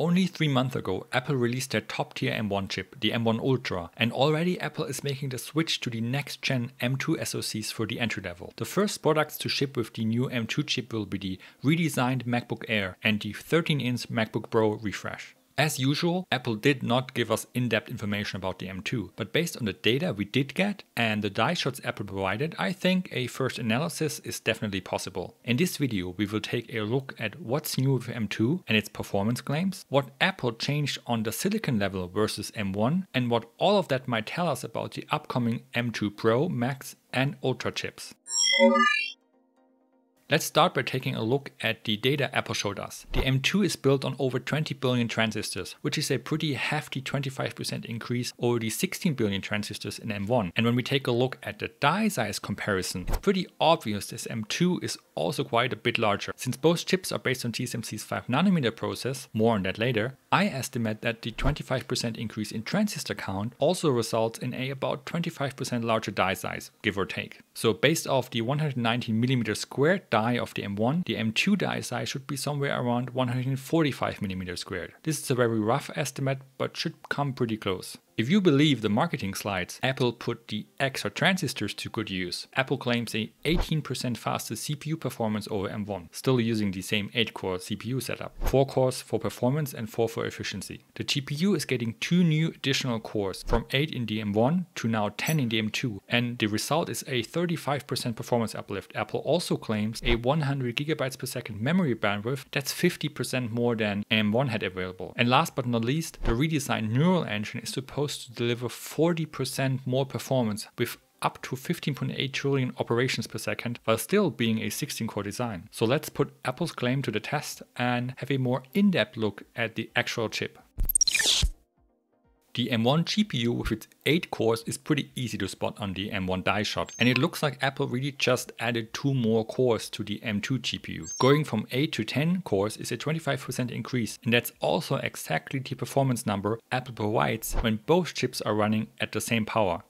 Only three months ago, Apple released their top tier M1 chip, the M1 Ultra, and already Apple is making the switch to the next gen M2 SoCs for the entry level. The first products to ship with the new M2 chip will be the redesigned MacBook Air and the 13 inch MacBook Pro refresh. As usual, Apple did not give us in-depth information about the M2, but based on the data we did get and the die shots Apple provided, I think a first analysis is definitely possible. In this video, we will take a look at what's new with M2 and its performance claims, what Apple changed on the silicon level versus M1, and what all of that might tell us about the upcoming M2 Pro, Max, and Ultra chips. Let's start by taking a look at the data Apple showed us. The M2 is built on over 20 billion transistors, which is a pretty hefty 25% increase over the 16 billion transistors in M1. And when we take a look at the die size comparison, it's pretty obvious this M2 is also quite a bit larger. Since both chips are based on TSMC's 5nm process, more on that later, I estimate that the 25% increase in transistor count also results in a about 25% larger die size, give or take. So based off the 119mm squared die of the M1, the M2 die size should be somewhere around 145mm squared. This is a very rough estimate, but should come pretty close. If you believe the marketing slides, Apple put the extra transistors to good use. Apple claims a 18% faster CPU performance over M1, still using the same 8-core CPU setup. 4 cores for performance and 4 for efficiency. The GPU is getting 2 new additional cores, from 8 in the M1 to now 10 in the M2, and the result is a 35% performance uplift. Apple also claims a 100 GB per second memory bandwidth, that's 50% more than M1 had available. And last but not least, the redesigned neural engine is supposed to deliver 40% more performance with up to 15.8 trillion operations per second while still being a 16 core design. So let's put Apple's claim to the test and have a more in depth look at the actual chip. The M1 GPU with its 8 cores is pretty easy to spot on the M1 die shot and it looks like Apple really just added 2 more cores to the M2 GPU. Going from 8 to 10 cores is a 25% increase and that's also exactly the performance number Apple provides when both chips are running at the same power,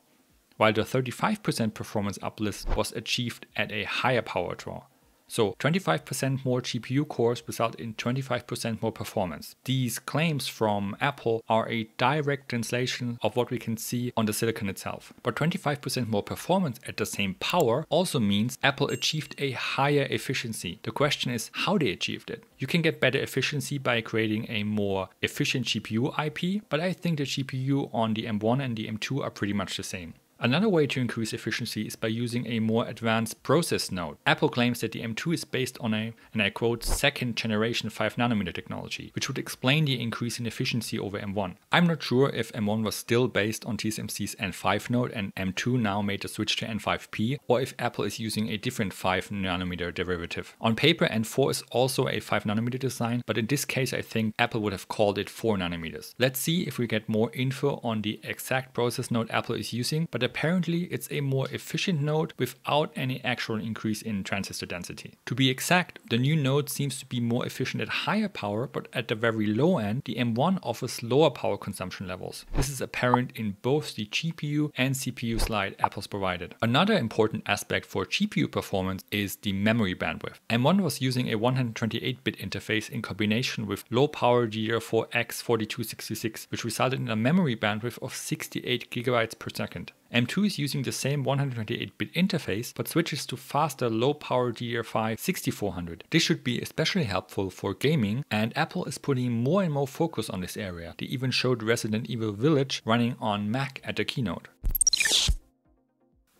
while the 35% performance uplift was achieved at a higher power draw. So 25% more GPU cores result in 25% more performance. These claims from Apple are a direct translation of what we can see on the silicon itself. But 25% more performance at the same power also means Apple achieved a higher efficiency. The question is how they achieved it. You can get better efficiency by creating a more efficient GPU IP, but I think the GPU on the M1 and the M2 are pretty much the same. Another way to increase efficiency is by using a more advanced process node. Apple claims that the M2 is based on a, and I quote, second generation 5nm technology, which would explain the increase in efficiency over M1. I'm not sure if M1 was still based on TSMC's N5 node and M2 now made the switch to N5P, or if Apple is using a different 5nm derivative. On paper, N4 is also a 5nm design, but in this case I think Apple would have called it 4nm. Let's see if we get more info on the exact process node Apple is using, but apparently it's a more efficient node without any actual increase in transistor density. To be exact, the new node seems to be more efficient at higher power, but at the very low end, the M1 offers lower power consumption levels. This is apparent in both the GPU and CPU slide Apple's provided. Another important aspect for GPU performance is the memory bandwidth. M1 was using a 128-bit interface in combination with low power DDR4X4266, which resulted in a memory bandwidth of 68 GB per second. M2 is using the same 128-bit interface but switches to faster low-power DDR5 6400. This should be especially helpful for gaming and Apple is putting more and more focus on this area. They even showed Resident Evil Village running on Mac at the keynote.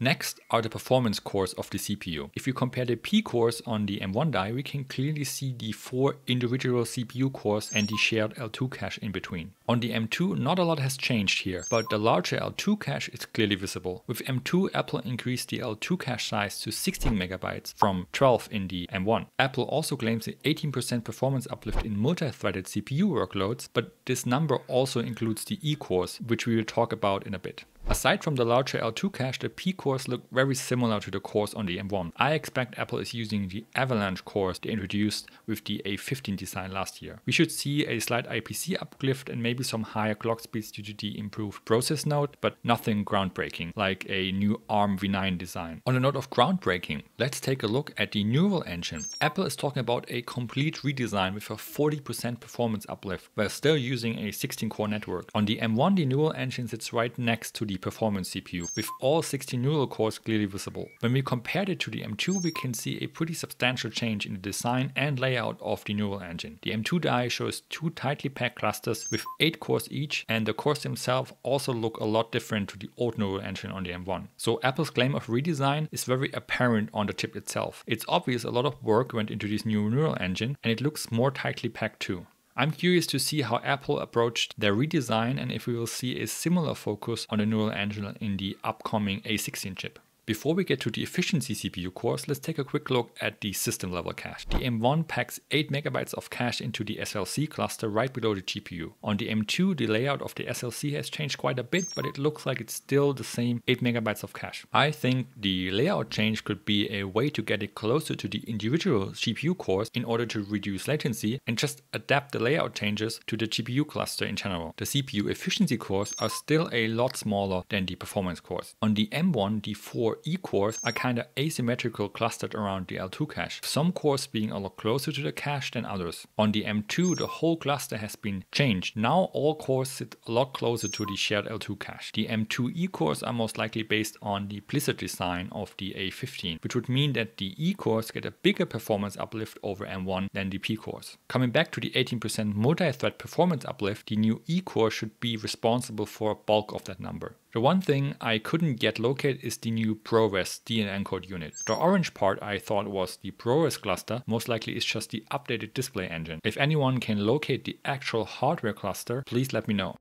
Next are the performance cores of the CPU. If you compare the P cores on the M1 die, we can clearly see the four individual CPU cores and the shared L2 cache in between. On the M2, not a lot has changed here, but the larger L2 cache is clearly visible. With M2, Apple increased the L2 cache size to 16 megabytes from 12 in the M1. Apple also claims an 18% performance uplift in multi-threaded CPU workloads, but this number also includes the E cores, which we will talk about in a bit. Aside from the larger L2 cache, the P cores look very similar to the cores on the M1. I expect Apple is using the Avalanche cores they introduced with the A15 design last year. We should see a slight IPC uplift and maybe some higher clock speeds due to the improved process node, but nothing groundbreaking like a new ARM v9 design. On the note of groundbreaking, let's take a look at the neural engine. Apple is talking about a complete redesign with a 40% performance uplift while still using a 16 core network. On the M1, the neural engine sits right next to the performance CPU, with all 16 neural cores clearly visible. When we compared it to the M2, we can see a pretty substantial change in the design and layout of the neural engine. The M2 die shows two tightly packed clusters with 8 cores each, and the cores themselves also look a lot different to the old neural engine on the M1. So Apple's claim of redesign is very apparent on the chip itself. It's obvious a lot of work went into this new neural engine, and it looks more tightly packed too. I'm curious to see how Apple approached their redesign and if we will see a similar focus on the neural engine in the upcoming A16 chip. Before we get to the efficiency CPU cores, let's take a quick look at the system level cache. The M1 packs 8 megabytes of cache into the SLC cluster right below the GPU. On the M2, the layout of the SLC has changed quite a bit, but it looks like it's still the same 8 megabytes of cache. I think the layout change could be a way to get it closer to the individual GPU cores in order to reduce latency and just adapt the layout changes to the GPU cluster in general. The CPU efficiency cores are still a lot smaller than the performance cores. On the M1, the 4 E cores are kinda asymmetrical clustered around the L2 cache, some cores being a lot closer to the cache than others. On the M2 the whole cluster has been changed, now all cores sit a lot closer to the shared L2 cache. The M2 E cores are most likely based on the Blizzard design of the A15, which would mean that the E cores get a bigger performance uplift over M1 than the P cores. Coming back to the 18% multi-thread performance uplift, the new E core should be responsible for a bulk of that number. The one thing I couldn't yet locate is the new ProRes DNN code unit. The orange part I thought was the ProRes cluster, most likely is just the updated display engine. If anyone can locate the actual hardware cluster, please let me know.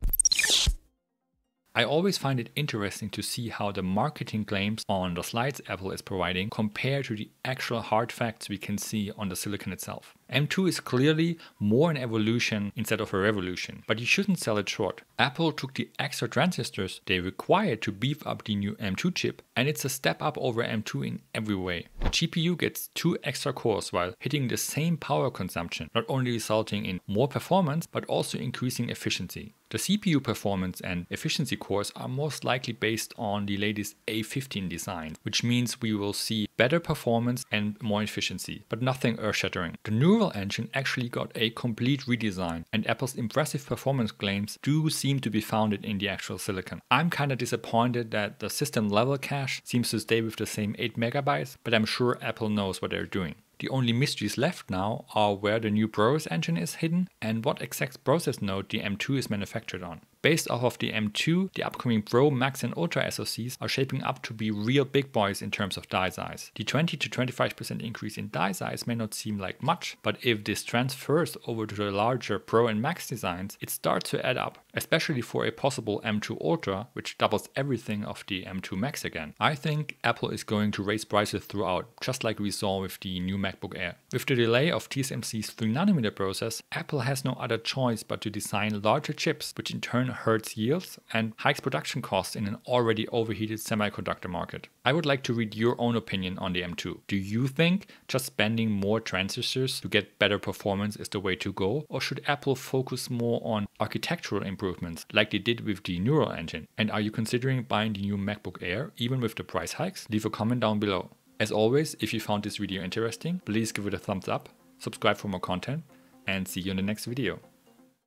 I always find it interesting to see how the marketing claims on the slides Apple is providing compare to the actual hard facts we can see on the silicon itself. M2 is clearly more an evolution instead of a revolution, but you shouldn't sell it short. Apple took the extra transistors they required to beef up the new M2 chip, and it's a step up over M2 in every way. The GPU gets two extra cores while hitting the same power consumption, not only resulting in more performance but also increasing efficiency. The CPU performance and efficiency cores are most likely based on the latest A15 design, which means we will see better performance and more efficiency, but nothing earth-shattering. The neural engine actually got a complete redesign, and Apple's impressive performance claims do seem to be founded in the actual silicon. I'm kinda disappointed that the system level cache seems to stay with the same 8 megabytes, but I'm sure Apple knows what they're doing. The only mysteries left now are where the new ProRes engine is hidden and what exact process node the M2 is manufactured on. Based off of the M2, the upcoming Pro, Max and Ultra SoCs are shaping up to be real big boys in terms of die size. The 20 to 25% increase in die size may not seem like much, but if this transfers over to the larger Pro and Max designs, it starts to add up, especially for a possible M2 Ultra, which doubles everything of the M2 Max again. I think Apple is going to raise prices throughout, just like we saw with the new MacBook Air. With the delay of TSMC's 3nm process, Apple has no other choice but to design larger chips, which in turn hurts yields and hikes production costs in an already overheated semiconductor market. I would like to read your own opinion on the M2. Do you think just spending more transistors to get better performance is the way to go, or should Apple focus more on architectural improvements like they did with the Neural Engine? And are you considering buying the new MacBook Air even with the price hikes? Leave a comment down below. As always, if you found this video interesting, please give it a thumbs up, subscribe for more content, and see you in the next video.